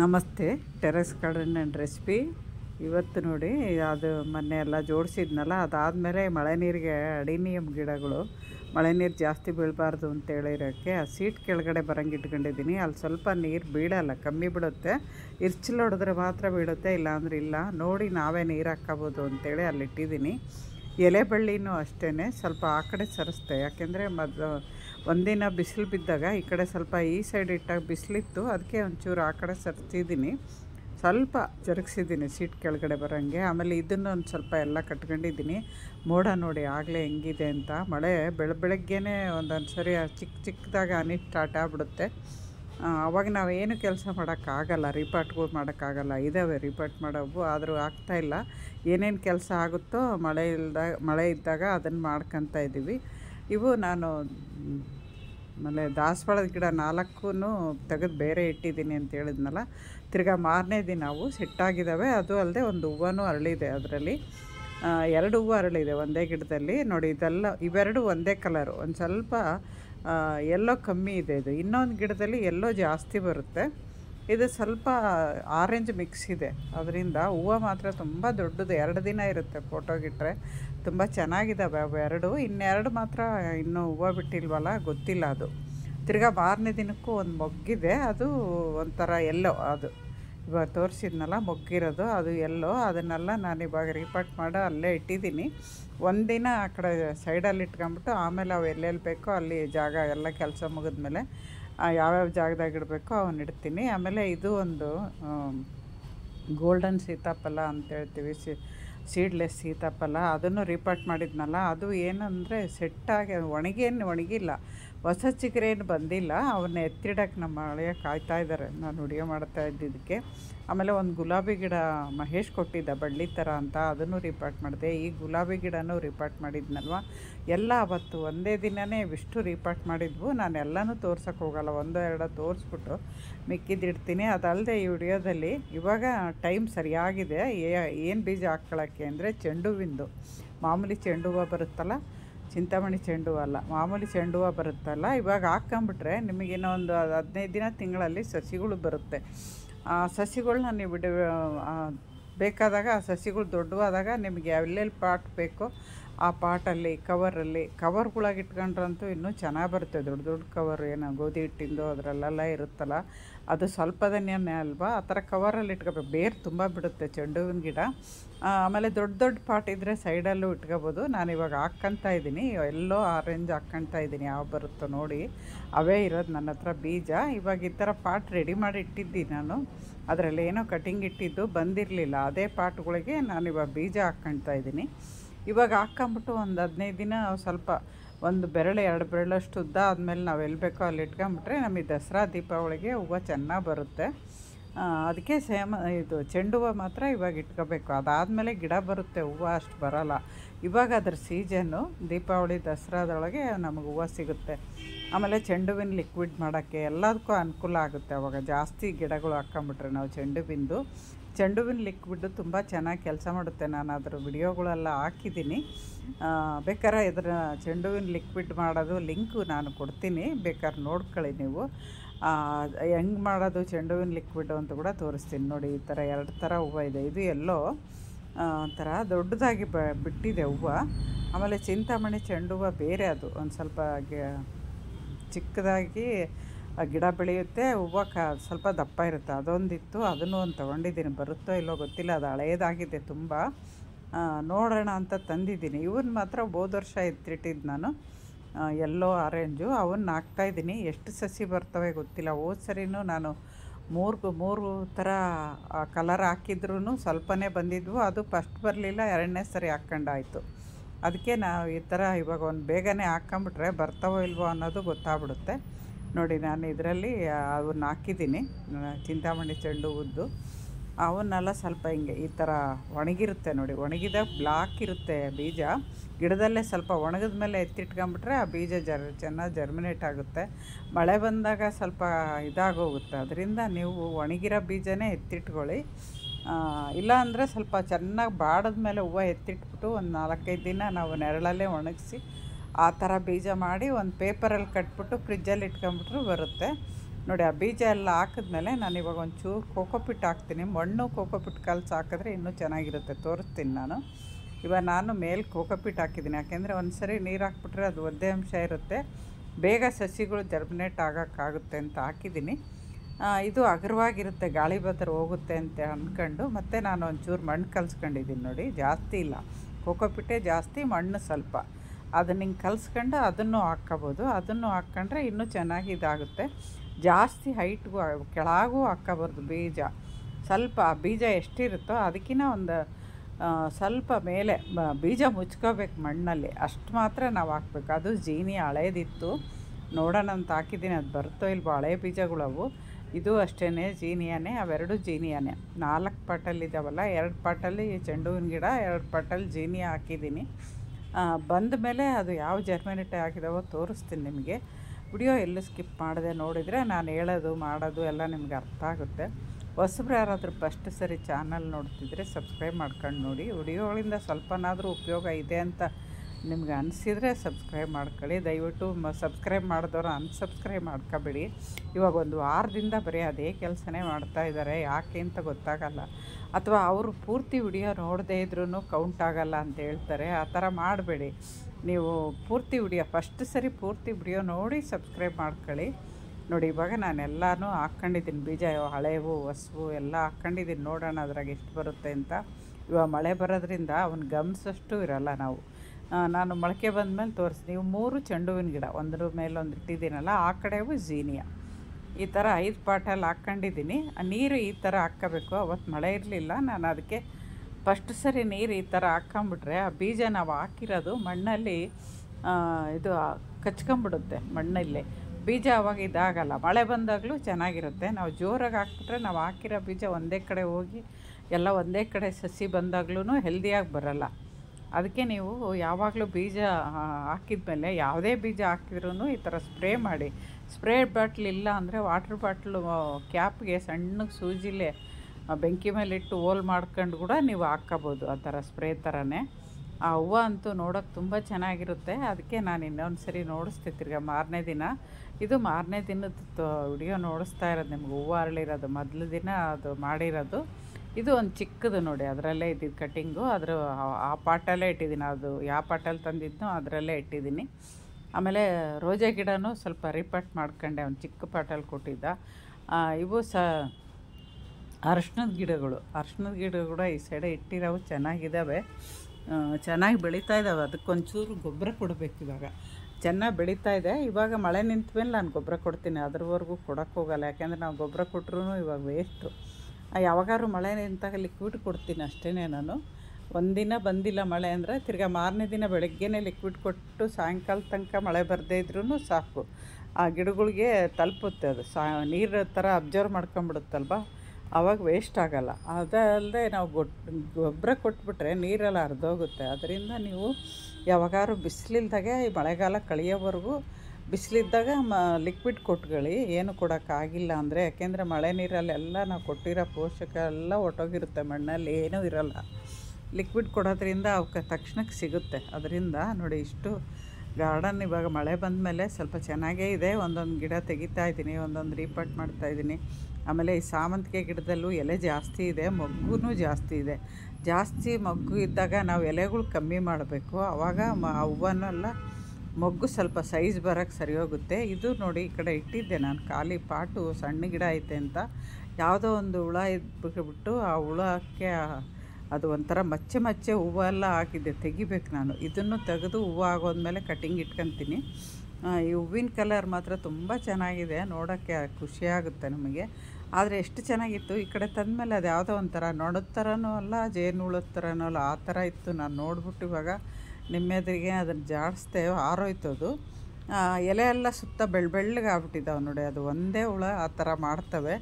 ನಮಸ್ತೆ, terrace garden recipe. ಇವತ್ತು ನೋಡಿ, ಅದು ಮೊನ್ನೆ ಎಲ್ಲ ಜೋಡಿಸಿದ್ನಲ್ಲ, ಅದಾದಮೇಲೆ ಮಳೆ ನೀರಿಗೆ ಅಡಿನಿಯಮ್ ಗಿಡಗಳು, ಮಳೆ ನೀರು ಜಾಸ್ತಿ ಬೀಳಬಾರ್ದು ಅಂತ ಹೇಳಿರೋಕ್ಕೆ ಆ ಸೀಟ್ ಕೆಳಗಡೆ ಬರಂಗೆ ಇಟ್ಕೊಂಡಿದ್ದೀನಿ. ಅಲ್ಲಿ ಸ್ವಲ್ಪ ನೀರು ಬೀಳಲ್ಲ, ಕಮ್ಮಿ ಬಿಡುತ್ತೆ. ಇರ್ಚಿಲ್ ಹೊಡೆದ್ರೆ ಮಾತ್ರ ಬೀಳುತ್ತೆ, ಇಲ್ಲಾಂದ್ರೆ ಇಲ್ಲ. ನೋಡಿ, ನಾವೇ ನೀರು ಹಾಕ್ಕೋಬೋದು ಅಂತೇಳಿ ಅಲ್ಲಿಟ್ಟಿದ್ದೀನಿ. ಎಲೆ ಬಳ್ಳಿನೂ ಅಷ್ಟೇ ಸ್ವಲ್ಪ ಆ ಕಡೆ ಸರಿಸ್ತೆ. ಯಾಕೆಂದರೆ ಮೊದಲು ಒಂದಿನ ಬಿಸಿಲು ಬಿದ್ದಾಗ ಈ ಕಡೆ ಸ್ವಲ್ಪ ಈ ಸೈಡ್ ಇಟ್ಟಾಗ ಬಿಸಿಲಿತ್ತು. ಅದಕ್ಕೆ ಒಂಚೂರು ಆ ಕಡೆ ಸರ್ತಿದ್ದೀನಿ ಸ್ವಲ್ಪ ಜರುಗಿಸಿದ್ದೀನಿ ಸೀಟ್ ಕೆಳಗಡೆ ಬರೋಂಗೆ. ಆಮೇಲೆ ಇದನ್ನು ಒಂದು ಸ್ವಲ್ಪ ಎಲ್ಲ ಕಟ್ಕೊಂಡಿದ್ದೀನಿ. ಮೋಡ ನೋಡಿ ಆಗಲೇ ಹೆಂಗಿದೆ ಅಂತ. ಮಳೆ ಬೆಳ, ಬೆಳಗ್ಗೆನೇ ಒಂದೊಂದು ಸರಿ ಚಿಕ್ಕ ಚಿಕ್ಕದಾಗ ಅನಿ ಸ್ಟಾರ್ಟ್ ಆಗ್ಬಿಡುತ್ತೆ. ಅವಾಗ ನಾವು ಏನು ಕೆಲಸ ಮಾಡೋಕ್ಕಾಗಲ್ಲ. ರಿಪಾರ್ಟ್ಗಳು ಮಾಡೋಕ್ಕಾಗಲ್ಲ. ಇದ್ದಾವೆ ರಿಪಾರ್ಟ್ ಮಾಡೋವು. ಆದರೂ ಆಗ್ತಾಯಿಲ್ಲ ಏನೇನು ಕೆಲಸ ಆಗುತ್ತೋ ಮಳೆ ಇಲ್ದಾಗ, ಮಳೆ ಇದ್ದಾಗ ಅದನ್ನು ಮಾಡ್ಕೊತ ಇದ್ದೀವಿ ಇವು ನಾನು ಆಮೇಲೆ ದಾಸವಾಳದ ಗಿಡ ನಾಲ್ಕು ತೆಗೆದು ಬೇರೆ ಇಟ್ಟಿದ್ದೀನಿ ಅಂತ ಹೇಳಿದ್ನಲ್ಲ, ತಿರ್ಗಾ ಮಾರನೇ ದಿನ ಅವು ಸಿಟ್ಟಾಗಿದ್ದಾವೆ ಅದು ಅಲ್ಲದೆ ಒಂದು ಹೂವನೂ ಅರಳಿದೆ ಅದರಲ್ಲಿ. ಎರಡು ಹೂವು ಅರಳಿದೆ ಒಂದೇ ಗಿಡದಲ್ಲಿ. ನೋಡಿ, ಇದೆಲ್ಲ ಇವೆರಡು ಒಂದೇ ಕಲರು. ಒಂದು ಸ್ವಲ್ಪ ಎಲ್ಲೋ ಕಮ್ಮಿ ಇದೆ ಇದು. ಇನ್ನೊಂದು ಗಿಡದಲ್ಲಿ ಎಲ್ಲೋ ಜಾಸ್ತಿ ಬರುತ್ತೆ. ಇದು ಸ್ವಲ್ಪ ಆರೆಂಜ್ ಮಿಕ್ಸ್ ಇದೆ. ಅದರಿಂದ ಹೂವು ಮಾತ್ರ ತುಂಬ ದೊಡ್ಡದು. ಎರಡು ದಿನ ಇರುತ್ತೆ ಫೋಟೋಗಿಟ್ರೆ ತುಂಬ ಚೆನ್ನಾಗಿದ್ದಾವೆ ಅವು ಎರಡು. ಇನ್ನೆರಡು ಮಾತ್ರ ಇನ್ನೂ ಹೂವು ಬಿಟ್ಟಿಲ್ವಲ್ಲ ಗೊತ್ತಿಲ್ಲ ಅದು. ತಿರ್ಗಾ ಮಾರನೇ ದಿನಕ್ಕೂ ಒಂದು ಮೊಗ್ಗಿದೆ. ಅದು ಒಂಥರ ಎಲ್ಲೋ ಅದು. ಇವಾಗ ತೋರಿಸಿದ್ನಲ್ಲ ಮೊಗ್ಗಿರೋದು. ಅದು ಎಲ್ಲೋ ಅದನ್ನೆಲ್ಲ ನಾನು ಇವಾಗ ರಿಪಾರ್ಟ್ ಮಾಡಿ, ಅಲ್ಲೇ ಇಟ್ಟಿದ್ದೀನಿ. ಒಂದಿನ ಆ ಕಡೆ ಸೈಡಲ್ಲಿ ಇಟ್ಕೊಂಬಿಟ್ಟು ಆಮೇಲೆ ಅವು ಎಲ್ಲೆಲ್ಲಿ ಬೇಕೋ ಅಲ್ಲಿ ಜಾಗ ಎಲ್ಲ ಕೆಲಸ ಮುಗಿದ್ಮೇಲೆ ಯಾವ್ಯಾವ ಜಾಗದಾಗ ಇಡಬೇಕು ಅವನ್ನ ಇಡ್ತೀನಿ. ಆಮೇಲೆ ಇದು ಒಂದು ಗೋಲ್ಡನ್ ಸೀತಾಫಲ ಅಂತ ಹೇಳ್ತೀವಿ. ಸೀಡ್ಲೆಸ್ ಸೀತಾಫಲ. ಅದನ್ನು ರಿಪಾರ್ಟ್ ಮಾಡಿದ್ನಲ್ಲ, ಅದು ಏನಂದರೆ ಸೆಟ್ಟಾಗಿ ಒಣಗೇನು ಒಣಗಿಲ್ಲ. ಹೊಸ ಚಿಗರೇನು ಬಂದಿಲ್ಲ. ಅವನ್ನ ಎತ್ತಿಡಕ್ಕೆ ನಮ್ಮ ಹಳೆಯ ಕಾಯ್ತಾ ಇದ್ದಾರೆ ನಾನು ವಿಡಿಯೋ ಮಾಡ್ತಾ ಇದ್ದಿದ್ದಕ್ಕೆ. ಆಮೇಲೆ ಒಂದು ಗುಲಾಬಿ ಗಿಡ ಮಹೇಶ್ ಕೊಟ್ಟಿದ್ದ ಬಳ್ಳಿ ಥರ ಅಂತ ಅದನ್ನು ರಿಪಾರ್ಟ್ ಮಾಡಿದೆ. ಈ ಗುಲಾಬಿ ಗಿಡನೂ ರಿಪಾರ್ಟ್ ಮಾಡಿದ್ನಲ್ವ? ಎಲ್ಲ ಅವತ್ತು ಒಂದೇ ದಿನವೇ ಇವಿಷ್ಟು ರಿಪಾರ್ಟ್ ಮಾಡಿದ್ವು. ನಾನು ಎಲ್ಲನೂ ತೋರ್ಸೋಕೆ ಹೋಗಲ್ಲ. ಒಂದು ಎರಡು ತೋರಿಸ್ಬಿಟ್ಟು ಮಿಕ್ಕಿದ್ದಿಡ್ತೀನಿ ಅದಲ್ಲದೆ ಈ ವಿಡಿಯೋದಲ್ಲಿ ಇವಾಗ ಟೈಮ್ ಸರಿಯಾಗಿದೆ. ಏನು ಬೀಜ ಹಾಕ್ಕೊಳ್ಳೋಕ್ಕೆ ಅಂದರೆ ಚೆಂಡು ಮಾಮೂಲಿ ಚೆಂಡು ಹೂವು ಬರುತ್ತಲ್ಲ ಚಿಂತಾಮಣಿ ಚೆಂಡು ಹೂವು ಅಲ್ಲ, ಮಾಮೂಲಿ ಚೆಂಡು ಹೂವು ಬರುತ್ತಲ್ಲ, ಇವಾಗ ಹಾಕ್ಕೊಂಬಿಟ್ರೆ ನಿಮಗೆ ಒಂದು ಹದಿನೈದು ದಿನ ತಿಂಗಳಲ್ಲಿ ಸಸಿಗಳು ಬರುತ್ತೆ. ಆ ಸಸಿಗಳನ್ನ ನೀವು ಬಿಡ ಬೇಕಾದಾಗ, ಆ ಸಸಿಗಳು ದೊಡ್ಡವಾದಾಗ ನಿಮಗೆ ಎಲ್ಲೆಲ್ಲಿ ಪಾಟ್ ಬೇಕೋ ಆ ಪಾಟಲ್ಲಿ ಕವರಲ್ಲಿ ಕವರ್ಗಳಾಗಿ ಇಟ್ಕೊಂಡ್ರಂತೂ ಇನ್ನೂ ಚೆನ್ನಾಗಿ ಬರುತ್ತೆ. ದೊಡ್ಡ ದೊಡ್ಡ ಕವರ್ ಏನೋ ಗೋಧಿ ಹಿಟ್ಟಿಂದು ಅದರಲ್ಲೆಲ್ಲ ಇರುತ್ತಲ್ಲ, ಅದು ಸ್ವಲ್ಪ ಧನ್ಯನೇ ಅಲ್ವಾ ಆ ಥರ ಕವರಲ್ಲಿ ಇಟ್ಕೋಬೇಕು. ಬೇರು ತುಂಬ ಬಿಡುತ್ತೆ ಚೆಂಡು ಹೂವಿನ ಗಿಡ ಆಮೇಲೆ ದೊಡ್ಡ ದೊಡ್ಡ ಪಾಟ್ ಇದ್ದರೆ ಸೈಡಲ್ಲೂ ಇಟ್ಕೋಬೋದು. ನಾನು ಇವಾಗ ಹಾಕ್ಕೊತಾ ಇದ್ದೀನಿ. ಎಲ್ಲೋ ಆರೆಂಜ್ ಹಾಕ್ಕೊತಾ ಇದ್ದೀನಿ. ಯಾವ ಬರುತ್ತೋ ನೋಡಿ. ಅವೇ ಇರೋದು ನನ್ನ ಹತ್ರ ಬೀಜ. ಇವಾಗ ಈ ಥರ ಪಾಟ್ ರೆಡಿ ಮಾಡಿ ಇಟ್ಟಿದ್ದೀನಿ ನಾನು. ಅದರಲ್ಲಿ ಏನೋ ಕಟಿಂಗ್ ಇಟ್ಟಿದ್ದು ಬಂದಿರಲಿಲ್ಲ. ಅದೇ ಪಾಟ್ಗಳಿಗೆ ನಾನು ಇವಾಗ ಬೀಜ ಹಾಕ್ಕೊಳ್ತಾ ಇದ್ದೀನಿ. ಇವಾಗ ಹಾಕ್ಕೊಂಬಿಟ್ಟು ಒಂದು ಹದಿನೈದು ದಿನ ಸ್ವಲ್ಪ ಒಂದು ಬೆರಳು, ಎರಡು ಬೆರಳಷ್ಟು ಉದ್ದ ಆದಮೇಲೆ ನಾವು ಎಲ್ಲಿ ಬೇಕೋ ಅಲ್ಲಿ ಇಟ್ಕೊಂಬಿಟ್ರೆ ನಮಗೆ ದಸರಾ ದೀಪಾವಳಿಗೆ ಹೂವು ಚೆನ್ನಾಗಿ ಬರುತ್ತೆ. ಅದಕ್ಕೆ ಸೇಮ್, ಇದು ಚೆಂಡು ಹೂವು ಮಾತ್ರ ಇವಾಗ ಇಟ್ಕೋಬೇಕು. ಅದಾದಮೇಲೆ ಗಿಡ ಬರುತ್ತೆ, ಹೂವು ಅಷ್ಟು ಬರೋಲ್ಲ. ಇವಾಗ ಅದ್ರ ಸೀಜನ್ನು ದೀಪಾವಳಿ, ದಸರಾದೊಳಗೆ ನಮಗೆ ಹೂವು ಸಿಗುತ್ತೆ. ಆಮೇಲೆ ಚೆಂಡು ಹೂವಿನ ಲಿಕ್ವಿಡ್ ಮಾಡೋಕ್ಕೆ ಎಲ್ಲದಕ್ಕೂ ಅನುಕೂಲ ಆಗುತ್ತೆ. ಅವಾಗ ಜಾಸ್ತಿ ಗಿಡಗಳು ಹಾಕ್ಕೊಂಬಿಟ್ರೆ ನಾವು ಚೆಂಡು ಹೂವಿಂದು ಚೆಂಡು ಹೂವಿನ ಲಿಕ್ವಿಡ್ ತುಂಬ ಚೆನ್ನಾಗಿ ಕೆಲಸ ಮಾಡುತ್ತೆ. ನಾನು ಅದ್ರ ವಿಡಿಯೋಗಳೆಲ್ಲ ಹಾಕಿದ್ದೀನಿ. ಬೇಕಾದ್ರೆ ಇದರ ಚೆಂಡು ಹೂವಿನ ಲಿಕ್ವಿಡ್ ಮಾಡೋದು ಲಿಂಕು ನಾನು ಕೊಡ್ತೀನಿ. ಬೇಕಾದ್ರೆ ನೋಡ್ಕೊಳ್ಳಿ ನೀವು. ಹೆಂಗೆ ಮಾಡೋದು? ಚೆಂಡು ಹೂವಿನ ಲಿಕ್ವಿಡ್ ಅಂತ ಕೂಡ ತೋರಿಸ್ತೀನಿ ನೋಡಿ, ಈ ಥರ ಎರಡು ಥರ ಹೂವು ಇದೆ. ಇದು ಎಲ್ಲೋ ಒಂಥರ ದೊಡ್ಡದಾಗಿ ಬ, ಬಿಟ್ಟಿದೆ ಹೂವು. ಆಮೇಲೆ ಚಿಂತಾಮಣಿ ಚೆಂಡು ಹೂವು ಬೇರೆ ಅದು. ಒಂದು ಸ್ವಲ್ಪ ಚಿಕ್ಕದಾಗಿ ಗಿಡ ಬೆಳೆಯುತ್ತೆ. ಹೂವು ಕ, ಸ್ವಲ್ಪ ದಪ್ಪ ಇರುತ್ತೆ. ಅದೊಂದಿತ್ತು. ಅದನ್ನು ಒಂದು ತೊಗೊಂಡಿದ್ದೀನಿ. ಬರುತ್ತೋ ಇಲ್ಲೋ ಗೊತ್ತಿಲ್ಲ. ಅದು ಹಳೆಯದಾಗಿದೆ ತುಂಬ. ನೋಡೋಣ ಅಂತ ತಂದಿದ್ದೀನಿ. ಇವನ್ನ ಮಾತ್ರ ಹೋದ ವರ್ಷ ಎತ್ತಿಟ್ಟಿದ್ದು ನಾನು. ಎಲ್ಲೋ ಆರೆಂಜು ಅವನ್ನ ಹಾಕ್ತಾಯಿದ್ದೀನಿ ಎಷ್ಟು ಸಸಿ ಬರ್ತವೆ ಗೊತ್ತಿಲ್ಲ. ಹೋದ ಸರಿನೂ ನಾನು ಮೂರು ಮೂರು ಥರ ಕಲರ್ ಹಾಕಿದ್ರೂ ಸ್ವಲ್ಪನೇ ಬಂದಿದ್ವು. ಅದು ಫಸ್ಟ್ ಬರಲಿಲ್ಲ, ಎರಡನೇ ಸರಿ ಹಾಕ್ಕೊಂಡಾಯಿತು. ಅದಕ್ಕೆ ನಾವು ಈ ಥರ ಇವಾಗ ಒಂದು ಬೇಗನೆ ಹಾಕ್ಕೊಂಬಿಟ್ರೆ ಬರ್ತಾವೋ ಇಲ್ವೋ ಅನ್ನೋದು ಗೊತ್ತಾಗ್ಬಿಡುತ್ತೆ. ನೋಡಿ, ನಾನು ಇದರಲ್ಲಿ ಅವನ್ನ ಹಾಕಿದ್ದೀನಿ. ಚಿಂತಾಮಣಿ ಚೆಂಡು ಹೂದ್ದು ಅವನ್ನೆಲ್ಲ ಸ್ವಲ್ಪ ಹಿಂಗೆ ಈ ಥರ ಒಣಗಿರುತ್ತೆ ನೋಡಿ ಒಣಗಿದಾಗ ಬ್ಲಾಕ್ ಇರುತ್ತೆ ಬೀಜ. ಗಿಡದಲ್ಲೇ ಸ್ವಲ್ಪ ಒಣಗಿದ ಮೇಲೆ ಎತ್ತಿಟ್ಕೊಂಬಿಟ್ರೆ ಆ ಬೀಜ ಜರ್, ಚೆನ್ನಾಗಿ ಜರ್ಮಿನೇಟ್ ಆಗುತ್ತೆ. ಮಳೆ ಬಂದಾಗ ಸ್ವಲ್ಪ ಇದಾಗೋಗುತ್ತೆ. ಅದರಿಂದ ನೀವು ಒಣಗಿರೋ ಬೀಜನೇ ಎತ್ತಿಟ್ಕೊಳ್ಳಿ. ಇಲ್ಲಾಂದರೆ ಸ್ವಲ್ಪ ಚೆನ್ನಾಗಿ ಬಾಡದ ಮೇಲೆ ಹೂವು ಎತ್ತಿಟ್ಬಿಟ್ಟು ಒಂದು ನಾಲ್ಕೈದು ದಿನ ನಾವು ನೆರಳಲ್ಲೇ ಒಣಗಿಸಿ ಆ ಥರ ಬೀಜ ಮಾಡಿ ಒಂದು ಪೇಪರಲ್ಲಿ ಕಟ್ಬಿಟ್ಟು ಫ್ರಿಜ್ಜಲ್ಲಿ ಇಟ್ಕೊಂಬಿಟ್ರು ಬರುತ್ತೆ. ನೋಡಿ, ಆ ಬೀಜ ಎಲ್ಲ ಹಾಕಿದ್ಮೇಲೆ ನಾನು ಇವಾಗ ಒಂಚೂರು ಕೋಕೋಪಿಟ್ ಹಾಕ್ತೀನಿ. ಮಣ್ಣು ಕೋಕೋಪಿಟ್ ಕಲಸಿ ಹಾಕಿದ್ರೆ ಇನ್ನೂ ಚೆನ್ನಾಗಿರುತ್ತೆ. ತೋರಿಸ್ತೀನಿ ನಾನು. ಇವಾಗ ನಾನು ಮೇಲೆ ಕೋಕೋಪಿಟ್ ಹಾಕಿದ್ದೀನಿ. ಯಾಕೆಂದರೆ ಒಂದು ಸರಿ ನೀರು ಹಾಕ್ಬಿಟ್ರೆ ಅದು ಒದ್ದೆ ಅಂಶ ಇರುತ್ತೆ. ಬೇಗ ಸಸಿಗಳು ಜರ್ಮಿನೇಟ್ ಆಗೋಕ್ಕಾಗುತ್ತೆ ಅಂತ ಹಾಕಿದ್ದೀನಿ. ಇದು ಅಗರವಾಗಿರುತ್ತೆ. ಗಾಳಿ ಬದರ್ ಹೋಗುತ್ತೆ ಅಂತ ಅಂದ್ಕೊಂಡು ಮತ್ತೆ ನಾನು ಒಂಚೂರು ಮಣ್ಣು ಕಲ್ಸ್ಕೊಂಡಿದ್ದೀನಿ ನೋಡಿ. ಜಾಸ್ತಿ ಇಲ್ಲ. ಕೋಕೋಪಿಟ್ಟೆ ಜಾಸ್ತಿ, ಮಣ್ಣು ಸ್ವಲ್ಪ. ಅದನ್ನ ಹಿಂಗೆ ಕಲ್ಸ್ಕೊಂಡು ಅದನ್ನು ಹಾಕ್ಕೋಬೋದು. ಅದನ್ನು ಹಾಕ್ಕೊಂಡ್ರೆ ಇನ್ನೂ ಚೆನ್ನಾಗಿ ಇದಾಗುತ್ತೆ. ಜಾಸ್ತಿ ಹೈಟ್ಗೂ ಕೆಳಗೂ ಹಾಕ್ಕೋಬಾರ್ದು ಬೀಜ. ಸ್ವಲ್ಪ ಬೀಜ ಎಷ್ಟಿರುತ್ತೋ ಅದಕ್ಕಿಂತ ಒಂದು ಸ್ವಲ್ಪ ಮೇಲೆ ಬೀಜ ಮುಚ್ಕೋಬೇಕು ಮಣ್ಣಲ್ಲಿ. ಅಷ್ಟು ಮಾತ್ರ ನಾವು ಹಾಕ್ಬೇಕು. ಅದು ಜೀನಿ ಹಳೇದಿತ್ತು. ನೋಡೋಣ ಅಂತ ಹಾಕಿದ್ದೀನಿ. ಅದು ಬರ್ತೋ ಇಲ್ವೋ ಹಳೆ ಬೀಜಗಳವು. ಇದು ಅಷ್ಟೇ ಜೀನಿಯಾನೆ ಅವೆರಡು ಜೀನಿಯಾನೆ ನಾಲ್ಕು ಪಾಟಲ್ಲಿದ್ದಾವಲ್ಲ ಎರಡು ಪಾಟಲ್ಲಿ ಚೆಂಡು ಹೂವಿನ ಗಿಡ, ಎರಡು ಪಾಟಲ್ಲಿ ಜೀನಿಯಾ ಹಾಕಿದ್ದೀನಿ. ಬಂದ ಮೇಲೆ ಅದು ಯಾವ ಜರ್ಮಿನೇಟ್ ಹಾಕಿದಾವೋ ತೋರಿಸ್ತೀನಿ ನಿಮಗೆ. ವಿಡಿಯೋ ಎಲ್ಲೂ ಸ್ಕಿಪ್ ಮಾಡದೆ ನೋಡಿದರೆ ನಾನು ಹೇಳೋದು, ಮಾಡೋದು ಎಲ್ಲ ನಿಮ್ಗೆ ಅರ್ಥ ಆಗುತ್ತೆ. ಹೊಸಬ್ರು ಯಾರಾದರೂ ಫಸ್ಟ್ ಸರಿ ಚಾನಲ್ ನೋಡ್ತಿದ್ರೆ ಸಬ್ಸ್ಕ್ರೈಬ್ ಮಾಡ್ಕೊಂಡು ನೋಡಿ. ವಿಡಿಯೋಗಳಿಂದ ಸ್ವಲ್ಪನಾದರೂ ಉಪಯೋಗ ಇದೆ ಅಂತ ನಿಮ್ಗೆ ಅನಿಸಿದರೆ ಸಬ್ಸ್ಕ್ರೈಬ್ ಮಾಡ್ಕೊಳ್ಳಿ. ದಯವಿಟ್ಟು ಮ, ಸಬ್ಸ್ಕ್ರೈಬ್ ಮಾಡಿದವರು ಅನ್ಸಬ್ಸ್ಕ್ರೈಬ್ ಮಾಡ್ಕೋಬೇಡಿ. ಇವಾಗ ಒಂದು ವಾರದಿಂದ ಬರೀ ಅದೇ ಕೆಲಸನೇ ಮಾಡ್ತಾ ಇದ್ದಾರೆ ಯಾಕೆ ಅಂತ ಗೊತ್ತಾಗಲ್ಲ. ಅಥವಾ ಅವರು ಪೂರ್ತಿ ವಿಡಿಯೋ ನೋಡದೇ ಇದ್ರೂ ಕೌಂಟ್ ಆಗಲ್ಲ ಅಂತ ಹೇಳ್ತಾರೆ. ಆ ಥರ ಮಾಡಬೇಡಿ. ನೀವು ಪೂರ್ತಿ ವಿಡಿಯೋ ಫಸ್ಟ್ ಸರಿ ಪೂರ್ತಿ ವಿಡಿಯೋ ನೋಡಿ ಸಬ್ಸ್ಕ್ರೈಬ್ ಮಾಡ್ಕೊಳ್ಳಿ. ನೋಡಿ, ಇವಾಗ ನಾನು ಎಲ್ಲನೂ ಹಾಕ್ಕೊಂಡಿದ್ದೀನಿ. ಬೀಜ ಹಳೆವು ಹೊಸವು ಎಲ್ಲ ಹಾಕ್ಕೊಂಡಿದ್ದೀನಿ. ನೋಡೋಣ ಅದ್ರಾಗ ಎಷ್ಟು ಬರುತ್ತೆ ಅಂತ. ಇವಾಗ ಮಳೆ ಬರೋದ್ರಿಂದ ಅವ್ನ ಗಮ್ಸಷ್ಟು ಇರಲ್ಲ ನಾವು. ನಾನು ಮೊಳಕೆ ಬಂದಮೇಲೆ ತೋರಿಸ್ತೀನಿ. ನೀವು ಮೂರು ಚೆಂಡು ಹೂವಿನ ಗಿಡ. ಒಂದ್ರ ಮೇಲೆ ಒಂದು ಇಟ್ಟಿದ್ದೀನಲ್ಲ, ಆ ಕಡೆವು ಜೀನಿಯ ಈ ಥರ ಐದು ಪಾಟಲ್ಲಿ ಹಾಕ್ಕೊಂಡಿದ್ದೀನಿ. ನೀರು ಈ ಥರ ಹಾಕ್ಕೋಬೇಕು. ಅವತ್ತು ಮಳೆ ಇರಲಿಲ್ಲ. ನಾನು ಅದಕ್ಕೆ ಫಸ್ಟ್ ಸರಿ ನೀರು ಈ ಥರ ಹಾಕ್ಕೊಂಬಿಟ್ರೆ ಆ ಬೀಜ ನಾವು ಹಾಕಿರೋದು ಮಣ್ಣಲ್ಲಿ ಇದು ಕಚ್ಕೊಂಬಿಡುತ್ತೆ ಮಣ್ಣಲ್ಲಿ. ಬೀಜ ಅವಾಗ ಇದಾಗಲ್ಲ. ಮಳೆ ಬಂದಾಗಲೂ ಚೆನ್ನಾಗಿರುತ್ತೆ. ನಾವು ಜೋರಾಗಿ ಹಾಕ್ಬಿಟ್ರೆ ನಾವು ಹಾಕಿರೋ ಬೀಜ ಒಂದೇ ಕಡೆ ಹೋಗಿ, ಎಲ್ಲ ಒಂದೇ ಕಡೆ ಸಸಿ ಬಂದಾಗ್ಲೂ ಹೆಲ್ದಿಯಾಗಿ ಬರಲ್ಲ. ಅದಕ್ಕೆ ನೀವು ಯಾವಾಗಲೂ ಬೀಜ ಹಾಕಿದ ಮೇಲೆ ಯಾವುದೇ ಬೀಜ ಹಾಕಿದ್ರೂ ಈ ಥರ ಸ್ಪ್ರೇ ಮಾಡಿ. ಸ್ಪ್ರೇ ಬಾಟ್ಲ್ ಇಲ್ಲ ಅಂದರೆ ವಾಟ್ರ್ ಬಾಟ್ಲು ಕ್ಯಾಪ್ಗೆ ಸಣ್ಣಗೆ ಸೂಜಿಲೆ ಬೆಂಕಿ ಮೇಲೆ ಇಟ್ಟು ಹೋಲ್ ಮಾಡ್ಕೊಂಡು ಕೂಡ ನೀವು ಹಾಕ್ಕೋಬೋದು ಆ ಥರ ಸ್ಪ್ರೇ ಥರನೇ. ಆ ಹೂವು ಅಂತೂ ನೋಡೋಕೆ ತುಂಬ ಚೆನ್ನಾಗಿರುತ್ತೆ. ಅದಕ್ಕೆ ನಾನು ಇನ್ನೊಂದು ಸರಿ ನೋಡಿಸ್ತೆ ತಿರ್ಗಾ ಮಾರನೇ ದಿನ. ಇದು ಮಾರನೇ ದಿನದ ವಿಡಿಯೋ ನೋಡಿಸ್ತಾ ಇರೋದು ನಿಮ್ಗೆ. ಹೂವು ಅರಳಿರೋದು, ಮೊದಲ ದಿನ ಅದು ಮಾಡಿರೋದು. ಇದು ಒಂದು ಚಿಕ್ಕದು ನೋಡಿ, ಅದರಲ್ಲೇ ಇದ್ದಿದ್ದು ಕಟ್ಟಿಂಗು. ಅದರ ಆ- ಪಾಟಲ್ಲೇ ಇಟ್ಟಿದ್ದೀನಿ. ಅದು ಯಾವ ಪಾಟಲ್ಲಿ ತಂದಿದ್ನೋ ಅದರಲ್ಲೇ ಇಟ್ಟಿದ್ದೀನಿ. ಆಮೇಲೆ ರೋಜಾ ಗಿಡನೂ ಸ್ವಲ್ಪ ರಿಪಟ್ ಮಾಡ್ಕೊಂಡೆ. ಒಂದು ಚಿಕ್ಕ ಪಾಟಲ್ಲಿ ಕೊಟ್ಟಿದ್ದ. ಇವು ಸ ಅರ್ಶಿಣದ ಗಿಡಗಳು ಅರ್ಶಿಣದ ಗಿಡ ಕೂಡ ಈ ಸೈಡೆ ಇಟ್ಟಿರೋವು ಚೆನ್ನಾಗಿದ್ದಾವೆ ಚೆನ್ನಾಗಿ ಬೆಳೀತಾ ಇದ್ದಾವೆ ಅದಕ್ಕೊಂಚೂರು ಗೊಬ್ಬರ ಕೊಡಬೇಕು ಇವಾಗ. ಚೆನ್ನಾಗಿ ಬೆಳೀತಾ ಇದೆ. ಇವಾಗ ಮಳೆ ನಿಂತ ಮೇಲೆ ನಾನು ಗೊಬ್ಬರ ಕೊಡ್ತೀನಿ. ಅದ್ರವರೆಗೂ ಕೊಡೋಕ್ಕೆ ಹೋಗಲ್ಲ. ಯಾಕೆಂದರೆ ನಾವು ಗೊಬ್ಬರ ಕೊಟ್ಟರು ಇವಾಗ ವೇಸ್ಟು ಯಾವಾಗಾದ್ರೂ ಮಳೆ ನಿಂತಾಗ ಲಿಕ್ವಿಡ್ ಕೊಡ್ತೀನಿ ಅಷ್ಟೇ ನಾನು. ಒಂದಿನ ಬಂದಿಲ್ಲ ಮಳೆ ಅಂದರೆ ತಿರ್ಗಾ ಮಾರನೇ ದಿನ ಬೆಳಗ್ಗೆನೇ ಲಿಕ್ವಿಡ್ ಕೊಟ್ಟು ಸಾಯಂಕಾಲ ತನಕ ಮಳೆ ಬರದೇ ಇದ್ರೂ ಸಾಕು. ಆ ಗಿಡಗಳಿಗೆ ತಲುಪುತ್ತೆ ಅದು. ಸಾ, ನೀರು ಥರ ಅಬ್ಸರ್ವ್ ಮಾಡ್ಕೊಂಬಿಡುತ್ತಲ್ವ? ಆವಾಗ ವೇಸ್ಟ್ ಆಗಲ್ಲ. ಅದಲ್ಲದೆ ನಾವು ಗೊಟ್, ಗೊಬ್ಬರ ಕೊಟ್ಬಿಟ್ರೆ ನೀರೆಲ್ಲ ಹರಿದೋಗುತ್ತೆ. ಅದರಿಂದ ನೀವು ಯಾವಾಗಾದ್ರು ಬಿಸಿಲಿಲ್ದಾಗೆ ಈ ಮಳೆಗಾಲ ಕಳೆಯೋವರೆಗೂ ಬಿಸಿಲಿದ್ದಾಗ ಮ ಲಿಕ್ವಿಡ್ ಕೊಟ್ಕೊಳ್ಳಿ. ಏನು ಕೊಡೋಕ್ಕಾಗಿಲ್ಲ ಅಂದರೆ, ಯಾಕೆಂದರೆ ಮಳೆ ನೀರಲ್ಲೆಲ್ಲ ನಾವು ಕೊಟ್ಟಿರೋ ಪೋಷಕ ಎಲ್ಲ ಒಟ್ಟೋಗಿರುತ್ತೆ. ಮಣ್ಣಲ್ಲಿ ಏನೂ ಇರಲ್ಲ. ಲಿಕ್ವಿಡ್ ಕೊಡೋದ್ರಿಂದ ಅವಕ್ಕೆ ತಕ್ಷಣಕ್ಕೆ ಸಿಗುತ್ತೆ. ಅದರಿಂದ ನೋಡಿ ಇಷ್ಟು ಗಾರ್ಡನ್ ಇವಾಗ ಮಳೆ ಬಂದ ಮೇಲೆ ಸ್ವಲ್ಪ ಚೆನ್ನಾಗೇ ಇದೆ. ಒಂದೊಂದು ಗಿಡ ತೆಗಿತಾ ಇದ್ದೀನಿ, ಒಂದೊಂದು ರೀಪಟ್ ಮಾಡ್ತಾ ಇದ್ದೀನಿ. ಆಮೇಲೆ ಈ ಸಾಮಂತಿಗೆ ಗಿಡದಲ್ಲೂ ಎಲೆ ಜಾಸ್ತಿ ಇದೆ ಮೊಗ್ಗು ಜಾಸ್ತಿ ಇದೆ. ಜಾಸ್ತಿ ಮೊಗ್ಗು ಇದ್ದಾಗ ನಾವು ಎಲೆಗಳು ಕಮ್ಮಿ ಮಾಡಬೇಕು. ಆವಾಗ ಮ ಹೂವನ್ನೆಲ್ಲ, ಮೊಗ್ಗು ಸ್ವಲ್ಪ ಸೈಜ್ ಬರೋಕ್ಕೆ ಸರಿ ಹೋಗುತ್ತೆ ಇದು ನೋಡಿ ಈ ಕಡೆ ಇಟ್ಟಿದ್ದೆ ನಾನು, ಖಾಲಿ ಪಾಟು, ಸಣ್ಣ ಗಿಡ ಐತೆ ಅಂತ. ಯಾವುದೋ ಒಂದು ಹುಳ ಇದ್ಬಿಟ್ಟು ಆ ಹುಳಕ್ಕೆ ಅದು ಒಂಥರ ಮಚ್ಚೆ ಮಚ್ಚೆ ಹೂವು ಎಲ್ಲ ಹಾಕಿದ್ದೆ, ತೆಗಿಬೇಕು ನಾನು. ಇದನ್ನು ತೆಗೆದು ಹೂವು ಆಗೋದ್ಮೇಲೆ ಕಟಿಂಗ್ ಇಟ್ಕೊತೀನಿ. ಈ ಹೂವಿನ ಕಲರ್ ಮಾತ್ರ ತುಂಬ ಚೆನ್ನಾಗಿದೆ, ನೋಡೋಕ್ಕೆ ಖುಷಿಯಾಗುತ್ತೆ ನಮಗೆ. ಆದರೆ ಎಷ್ಟು ಚೆನ್ನಾಗಿತ್ತು. ಈ ಕಡೆ ತಂದಮೇಲೆ ಅದು ಯಾವುದೋ ಒಂಥರ ನೊಣದ ಥರನೂ ಅಲ್ಲ, ಜೇನು ಹುಳದ ಥರನೂ ಅಲ್ಲ. ಆ ಥರ ಇತ್ತು. ನಾನು ನೋಡ್ಬಿಟ್ಟು ಇವಾಗ ನಿಮ್ಮೆದುರಿಗೆ ಅದನ್ನು ಜಾಡಿಸ್ದೆ, ಆರೋಯ್ತು ಅದು. ಎಲೆ ಎಲ್ಲ ಸುತ್ತ ಬೆಳ್ ಬೆಳ್ಳಗೆ ನೋಡಿ. ಅದು ಒಂದೇ ಹುಳ, ಆ ಥರ ಮಾಡ್ತವೆ.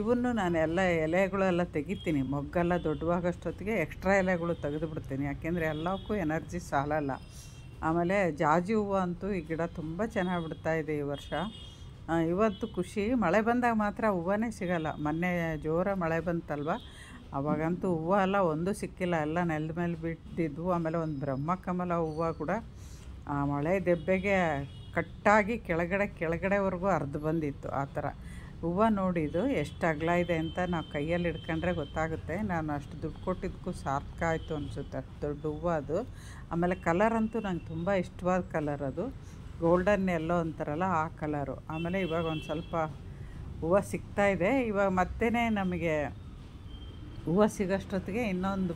ಇವನ್ನು ನಾನು ಎಲ್ಲ ಎಲೆಗಳೆಲ್ಲ ತೆಗಿತೀನಿ. ಮೊಗ್ಗೆಲ್ಲ ದೊಡ್ಡವಾಗೋಷ್ಟೊತ್ತಿಗೆ ಎಕ್ಸ್ಟ್ರಾ ಎಲೆಗಳು ತೆಗೆದು ಬಿಡ್ತೀನಿ ಯಾಕೆಂದರೆ ಎಲ್ಲಕ್ಕೂ ಎನರ್ಜಿ ಸಾಲಲ್ಲ. ಆಮೇಲೆ ಜಾಜಿ ಹೂವು ಅಂತೂ ಈ ಗಿಡ ತುಂಬ ಚೆನ್ನಾಗಿ ಬಿಡ್ತಾ ಇದೆ ಈ ವರ್ಷ. ಇವತ್ತು ಖುಷಿ. ಮಳೆ ಬಂದಾಗ ಮಾತ್ರ ಹೂವನೇ ಸಿಗಲ್ಲ. ಮೊನ್ನೆ ಜೋರ ಮಳೆ ಬಂತಲ್ವ? ಅವಾಗಂತೂ ಹೂವು ಎಲ್ಲ ಒಂದು ಸಿಕ್ಕಿಲ್ಲ. ಎಲ್ಲ ನೆಲದ ಮೇಲೆ ಬಿಟ್ಟಿದ್ವು. ಆಮೇಲೆ ಒಂದು ಬ್ರಹ್ಮಕಮಲ ಹೂವು ಕೂಡ. ಆ, ಮಳೆ ದೆಬ್ಬೆಗೆ ಕಟ್ಟಾಗಿ ಕೆಳಗಡೆ, ಕೆಳಗಡೆವರೆಗೂ ಅರ್ಧ ಬಂದಿತ್ತು ಆ ಥರ. ಹೂವು ನೋಡಿದ್ದು ಎಷ್ಟು ಅಗಲ ಇದೆ ಅಂತ ನಾವು ಕೈಯಲ್ಲಿ ಹಿಡ್ಕೊಂಡ್ರೆ ಗೊತ್ತಾಗುತ್ತೆ. ನಾನು ಅಷ್ಟು ದುಡ್ಡು ಕೊಟ್ಟಿದ್ದಕ್ಕೂ ಸಾರ್ಥಕ ಆಯಿತು ಅನಿಸುತ್ತೆ. ಅಷ್ಟು ದೊಡ್ಡ ಹೂವು ಅದು. ಆಮೇಲೆ ಕಲರ್ ಅಂತೂ ನಂಗೆ ತುಂಬ ಇಷ್ಟವಾದ ಕಲರ್ ಅದು. ಗೋಲ್ಡನ್ ಎಲ್ಲೋ ಅಂತಾರಲ್ಲ ಆ ಕಲರು ಆಮೇಲೆ ಇವಾಗ ಒಂದು ಸ್ವಲ್ಪ ಹೂವು ಸಿಗ್ತಾ ಇದೆ. ಇವಾಗ ಮತ್ತೆ ನಮಗೆ ಹೂವು ಸಿಗೋಷ್ಟೊತ್ತಿಗೆ ಇನ್ನೊಂದು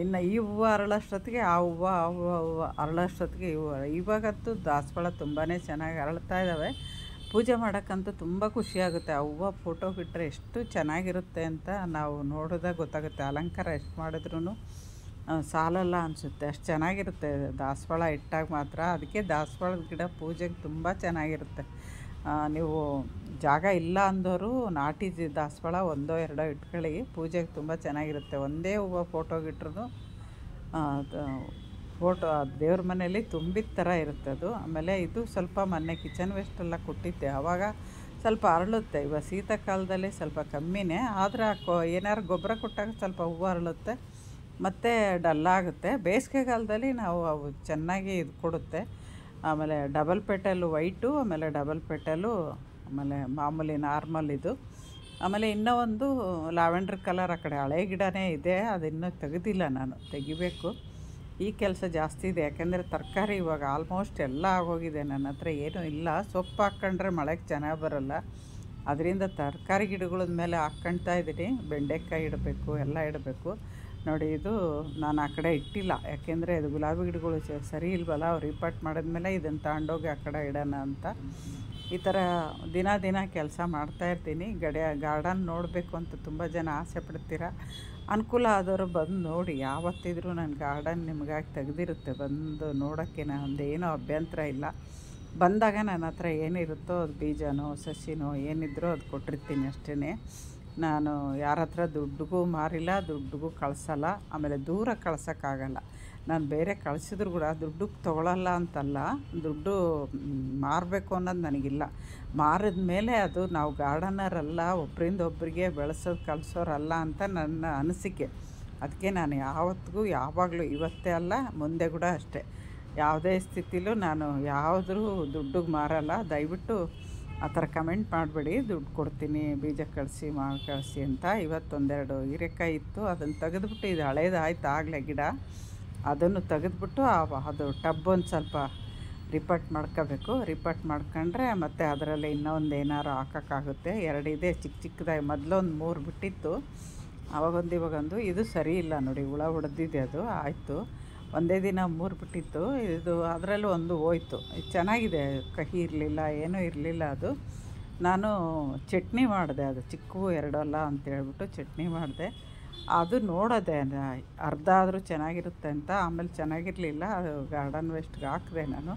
ಇನ್ನು ಈ ಹೂವು ಅರಳೋಷ್ಟೊತ್ತಿಗೆ, ಆ ಹೂವು ಆ ಹೂವು ಅರಳೋಷ್ಟೊತ್ತಿಗೆ ಇವು ಇವಾಗಂತೂ ದಾಸವಾಳ ತುಂಬಾ ಚೆನ್ನಾಗಿ ಅರಳ್ತಾ ಇದ್ದಾವೆ ಪೂಜೆ ಮಾಡೋಕ್ಕಂತೂ ತುಂಬ ಖುಷಿಯಾಗುತ್ತೆ ಆ ಹೂವು ಫೋಟೋ ಬಿಟ್ಟರೆ ಎಷ್ಟು ಚೆನ್ನಾಗಿರುತ್ತೆ ಅಂತ ನಾವು ನೋಡಿದಾಗ ಗೊತ್ತಾಗುತ್ತೆ. ಅಲಂಕಾರ ಎಷ್ಟು ಮಾಡಿದ್ರೂ ಸಾಲಲ್ಲ ಅನಿಸುತ್ತೆ. ಅಷ್ಟು ಚೆನ್ನಾಗಿರುತ್ತೆ. ದಾಸವಾಳ ಇಟ್ಟಾಗ ಮಾತ್ರ ಅದಕ್ಕೆ ದಾಸವಾಳದ ಗಿಡ ಪೂಜೆಗೆ ತುಂಬ ಚೆನ್ನಾಗಿರುತ್ತೆ. ನೀವು ಜಾಗ ಇಲ್ಲ ಅಂದವರು ನಾಟಿ ದಾಸವಾಳ ಒಂದೋ ಎರಡೋ ಇಟ್ಕೊಳ್ಳಿ. ಪೂಜೆಗೆ ತುಂಬ ಚೆನ್ನಾಗಿರುತ್ತೆ. ಒಂದೇ ಹೂವು ಫೋಟೋಗಿಟ್ರು ಫೋಟೋ ದೇವ್ರ ಮನೇಲಿ ತುಂಬಿದ ಥರ ಇರುತ್ತೆ ಅದು. ಆಮೇಲೆ ಇದು ಸ್ವಲ್ಪ ಮೊನ್ನೆ ಕಿಚನ್ ವೇಸ್ಟೆಲ್ಲ ಕೊಟ್ಟಿದ್ದೆ. ಆವಾಗ ಸ್ವಲ್ಪ ಅರಳುತ್ತೆ. ಇವಾಗ ಶೀತಕಾಲದಲ್ಲಿ ಸ್ವಲ್ಪ ಕಮ್ಮಿನೇ. ಆದರೆ ಏನಾರು ಗೊಬ್ಬರ ಕೊಟ್ಟಾಗ ಸ್ವಲ್ಪ ಹೂವು ಅರಳುತ್ತೆ. ಮತ್ತು ಡಲ್ಲಾಗುತ್ತೆ. ಬೇಸಿಗೆಗಾಲದಲ್ಲಿ ನಾವು ಅವು ಚೆನ್ನಾಗಿ ಇದು ಕೊಡುತ್ತೆ. ಆಮೇಲೆ ಡಬಲ್ ಪೆಟಲು ವೈಟು, ಆಮೇಲೆ ಡಬಲ್ ಪೆಟಲು ಆಮೇಲೆ ಮಾಮೂಲಿ ನಾರ್ಮಲ್ ಇದು. ಆಮೇಲೆ ಇನ್ನೂ ಒಂದು ಲ್ಯಾವೆಂಡ್ರ್ ಕಲರ್ ಆ ಕಡೆ ಹಳೆ ಗಿಡನೇ ಇದೆ, ಅದಿನ್ನೂ ತೆಗೆದಿಲ್ಲ ನಾನು, ತೆಗಿಬೇಕು. ಈ ಕೆಲಸ ಜಾಸ್ತಿ ಇದೆ, ಯಾಕೆಂದರೆ ತರಕಾರಿ ಇವಾಗ ಆಲ್ಮೋಸ್ಟ್ ಎಲ್ಲ ಆಗೋಗಿದೆ, ನನ್ನ ಹತ್ರ ಏನೂ ಇಲ್ಲ. ಸೊಪ್ಪು ಹಾಕ್ಕೊಂಡ್ರೆ ಮಳೆಗೆ ಚೆನ್ನಾಗಿ ಬರಲ್ಲ. ಅದರಿಂದ ತರಕಾರಿ ಗಿಡಗಳ ಮೇಲೆ ಹಾಕ್ಕೊಳ್ತಾ ಇದ್ದೀನಿ. ಬೆಂಡೆಕಾಯಿ ಇಡಬೇಕು, ಎಲ್ಲ ಇಡಬೇಕು. ನೋಡಿ, ಇದು ನಾನು ಆ ಕಡೆ ಇಟ್ಟಿಲ್ಲ. ಯಾಕೆಂದರೆ ಇದು ಗುಲಾಬಿ ಗಿಡಗಳು ಸರಿ ಇಲ್ವಲ್ಲ, ಅವ್ರು ರಿಪೋರ್ಟ್ ಮಾಡಿದ್ಮೇಲೆ ಇದನ್ನು ತಗೊಂಡೋಗಿ ಆ ಕಡೆ ಇಡೋಣ ಅಂತ. ಈ ಥರ ದಿನ ದಿನ ಕೆಲಸ ಮಾಡ್ತಾಯಿರ್ತೀನಿ ಗಡೆ, ಗಾರ್ಡನ್ ನೋಡಬೇಕು ಅಂತ ತುಂಬ ಜನ ಆಸೆ ಪಡ್ತೀರ? ಅನುಕೂಲ ಆದವರು ಬಂದು ನೋಡಿ. ಯಾವತ್ತಿದ್ರೂ ನನ್ನ ಗಾರ್ಡನ್ ನಿಮಗಾಗಿ ತೆಗೆದಿರುತ್ತೆ. ಬಂದು ನೋಡೋಕ್ಕೆ ನಂದು ಏನೂ ಅಭ್ಯಂತರ ಇಲ್ಲ. ಬಂದಾಗ ನನ್ನ ಹತ್ರ ಏನಿರುತ್ತೋ ಅದು ಬೀಜನೋ, ಸಸಿನೋ ಏನಿದ್ರೂ ಅದು ಕೊಟ್ಟಿರ್ತೀನಿ ಅಷ್ಟೇ ನಾನು ಯಾರ ಹತ್ರ ದುಡ್ಡಿಗೂ ಮಾರಿಲ್ಲ, ದುಡ್ಡಿಗೂ ಕಳಿಸಲ್ಲ, ಆಮೇಲೆ ದೂರ ಕಳ್ಸೋಕ್ಕಾಗಲ್ಲ. ನಾನು ಬೇರೆ ಕಳಿಸಿದ್ರು ಕೂಡ ದುಡ್ಡಿಗೆ ತೊಗೊಳಲ್ಲ ಅಂತಲ್ಲ, ದುಡ್ಡು ಮಾರಬೇಕು ಅನ್ನೋದು ನನಗಿಲ್ಲ. ಮಾರಿದ ಮೇಲೆ ಅದು ನಾವು ಗಾರ್ಡನರಲ್ಲ ಒಬ್ಬರಿಂದ ಒಬ್ಬರಿಗೆ ಬೆಳೆಸೋದು, ಕಳಿಸೋರಲ್ಲ ಅಂತ ನನ್ನ ಅನಿಸಿಕೆ. ಅದಕ್ಕೆ ನಾನು ಯಾವತ್ತಿಗೂ ಯಾವಾಗಲೂ ಇವತ್ತೇ ಅಲ್ಲ, ಮುಂದೆ ಕೂಡ ಅಷ್ಟೇ. ಯಾವುದೇ ಸ್ಥಿತಿಲೂ ನಾನು ಯಾವುದ್ರೂ ದುಡ್ಡಿಗೆ ಮಾರಲ್ಲ. ದಯವಿಟ್ಟು ಆ ಥರ ಕಮೆಂಟ್ ಮಾಡಬೇಡಿ, ದುಡ್ಡು ಕೊಡ್ತೀನಿ, ಬೀಜ ಕಳಿಸಿ ಮಾಡಿ ಕಳಿಸಿ ಅಂತ. ಇವತ್ತೊಂದೆರಡು ಹೀರೆಕಾಯಿ ಇತ್ತು, ಅದನ್ನು ತೆಗೆದುಬಿಟ್ಟು, ಇದು ಹಳೇದಾಯ್ತು ಆಗಲೇ ಗಿಡ. ಅದನ್ನು ತೆಗೆದುಬಿಟ್ಟು, ಆ- ಅದು ಟಬ್ ಒಂದು ಸ್ವಲ್ಪ ರಿಪಟ್ ಮಾಡ್ಕೋಬೇಕು. ರಿಪಟ್ ಮಾಡ್ಕೊಂಡ್ರೆ ಮತ್ತು ಅದರಲ್ಲಿ ಇನ್ನೊಂದು ಏನಾರು ಹಾಕೋಕ್ಕಾಗುತ್ತೆ. ಎರಡಿದೆ ಚಿಕ್ಕ ಚಿಕ್ಕದಾಗಿ ಮೊದಲೊಂದು ಮೂರು ಬಿಟ್ಟಿತ್ತು. ಅವಾಗೊಂದು ಇವಾಗೊಂದು. ಇದು ಸರಿ ಇಲ್ಲ ನೋಡಿ, ಹುಳ ಹೊಡೆದಿದೆ ಅದು, ಆಯಿತು. ಒಂದೇ ದಿನ ಮೂರು ಬಿಟ್ಟಿತ್ತು. ಇದು ಅದರಲ್ಲೂ ಒಂದು ಹೋಯ್ತು. ಚೆನ್ನಾಗಿದೆ, ಕಹಿ ಇರಲಿಲ್ಲ, ಏನೂ ಇರಲಿಲ್ಲ ಅದು. ನಾನು ಚಟ್ನಿ ಮಾಡಿದೆ, ಅದು ಚಿಕ್ಕವು ಎರಡಲ್ಲ ಅಂತೇಳ್ಬಿಟ್ಟು ಚಟ್ನಿ ಮಾಡಿದೆ. ಅದು ನೋಡೋದೆ ಅರ್ಧ ಆದರೂ ಚೆನ್ನಾಗಿರುತ್ತೆ ಅಂತ, ಆಮೇಲೆ ಚೆನ್ನಾಗಿರಲಿಲ್ಲ, ಅದು ಗಾರ್ಡನ್ ವೇಸ್ಟ್ಗೆ ಹಾಕಿದೆ ನಾನು.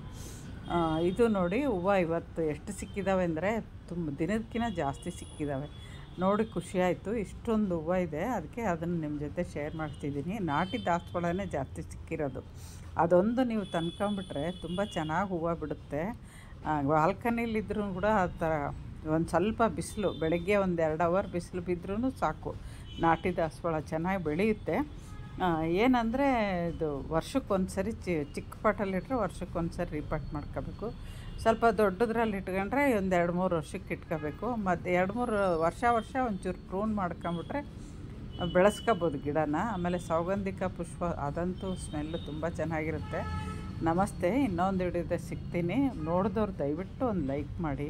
ಇದು ನೋಡಿ ಹೂವು ಇವತ್ತು ಎಷ್ಟು ಸಿಕ್ಕಿದ್ದಾವೆ ಅಂದರೆ ತುಂಬ ದಿನದಕ್ಕಿಂತ ಜಾಸ್ತಿ ಸಿಕ್ಕಿದ್ದಾವೆ ನೋಡಿ ಖುಷಿಯಾಯಿತು ಇಷ್ಟೊಂದು ಹೂವು ಇದೆ. ಅದಕ್ಕೆ ಅದನ್ನು ನಿಮ್ಮ ಜೊತೆ ಶೇರ್ ಮಾಡ್ತಿದ್ದೀನಿ. ನಾಟಿ ದಾಸವಾಳನೇ ಜಾಸ್ತಿ ಸಿಕ್ಕಿರೋದು. ಅದೊಂದು ನೀವು ತಂದ್ಕೊಂಬಿಟ್ರೆ ತುಂಬ ಚೆನ್ನಾಗಿ ಹೂವು ಬಿಡುತ್ತೆ. ಬಾಲ್ಕನಿಲಿದ್ರೂ ಕೂಡ ಆ ಥರ ಒಂದು ಸ್ವಲ್ಪ ಬಿಸಿಲು, ಬೆಳಗ್ಗೆ ಒಂದು ಎರಡು ಅವರ್ ಬಿಸಿಲು ಬಿದ್ದರೂ ಸಾಕು. ನಾಟಿ ದಾಸವಾಳ ಚೆನ್ನಾಗಿ ಬೆಳೆಯುತ್ತೆ. ಏನಂದರೆ ಇದು ವರ್ಷಕ್ಕೊಂದ್ಸರಿ ಚಿಕ್ಕ ಪಾಟಲ್ಲಿಟ್ಟರೆ ವರ್ಷಕ್ಕೊಂದು ಸರಿ ರಿಪಟ್ ಮಾಡ್ಕೋಬೇಕು. ಸ್ವಲ್ಪ ದೊಡ್ಡದ್ರಲ್ಲಿ ಇಟ್ಕೊಂಡ್ರೆ ಒಂದು ಎರಡು ಮೂರು ವರ್ಷಕ್ಕೆ ಇಟ್ಕೋಬೇಕು. ಮತ್ತು ಎರಡು ಮೂರು ವರ್ಷ ವರ್ಷ ಒಂಚೂರು ಪ್ರೂನ್ ಮಾಡ್ಕೊಂಬಿಟ್ರೆ ಬೆಳೆಸ್ಕೋಬೋದು ಗಿಡನ. ಆಮೇಲೆ ಸೌಗಂಧಿಕ ಪುಷ್ಪ, ಅದಂತೂ ಸ್ಮೆಲ್ ತುಂಬ ಚೆನ್ನಾಗಿರುತ್ತೆ. ನಮಸ್ತೆ, ಇನ್ನೊಂದು ಹಿಡಿದ ಸಿಗ್ತೀನಿ. ನೋಡಿದವ್ರು ದಯವಿಟ್ಟು ಒಂದು ಲೈಕ್ ಮಾಡಿ.